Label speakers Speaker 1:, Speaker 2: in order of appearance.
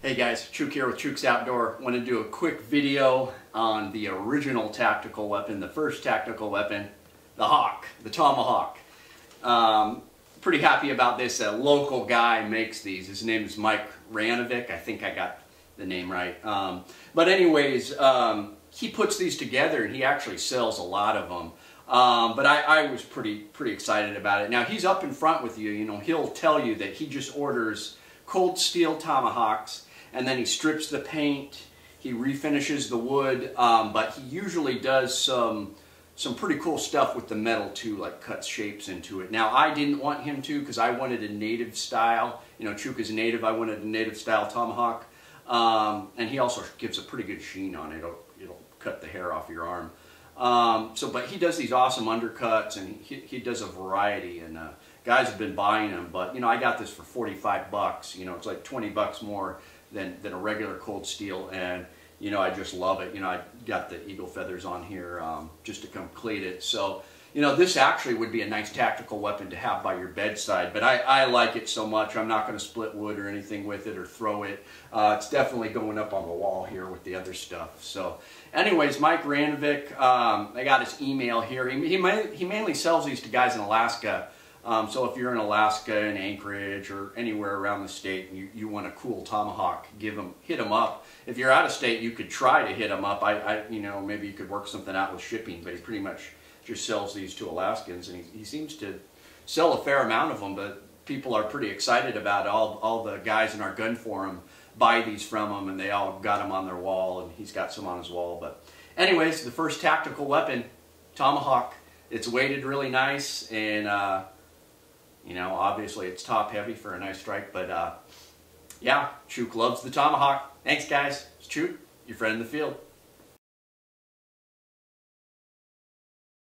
Speaker 1: Hey guys, Chuke here with Chuke's Outdoor. Want to do a quick video on the original tactical weapon, the first tactical weapon, the Hawk, the Tomahawk. Um, pretty happy about this. A local guy makes these. His name is Mike Raynovic. I think I got the name right. Um, but anyways, um, he puts these together and he actually sells a lot of them. Um, but I, I, was pretty pretty excited about it. Now he's up in front with you. You know, he'll tell you that he just orders cold steel tomahawks and then he strips the paint. He refinishes the wood, um, but he usually does some some pretty cool stuff with the metal too, like cuts shapes into it. Now I didn't want him to because I wanted a native style. You know, Chuke is native. I wanted a native style tomahawk, um, and he also gives a pretty good sheen on it. It'll, it'll cut the hair off your arm. Um, so, but he does these awesome undercuts, and he, he does a variety, and uh, guys have been buying them. But you know, I got this for 45 bucks. You know, it's like 20 bucks more than than a regular cold steel, and you know, I just love it. You know, I got the eagle feathers on here um, just to complete it. So, you know, this actually would be a nice tactical weapon to have by your bedside, but I, I like it so much, I'm not going to split wood or anything with it or throw it. Uh, it's definitely going up on the wall here with the other stuff. So, anyways, Mike Raynovic, um, I got his email here. He, he, he mainly sells these to guys in Alaska. Um, so if you're in Alaska and Anchorage or anywhere around the state and you, you want a cool tomahawk, give them, hit them up. If you're out of state, you could try to hit them up. I, I, you know, maybe you could work something out with shipping, but he pretty much just sells these to Alaskans, and he, he seems to sell a fair amount of them. But people are pretty excited about it. All, all the guys in our gun forum buy these from him, and they all got them on their wall, and he's got some on his wall. But anyways, the first tactical weapon, tomahawk. It's weighted really nice, and uh, you know, obviously it's top heavy for a nice strike, but uh, yeah, Chuke loves the tomahawk. Thanks, guys. It's Chuke, your friend in the field.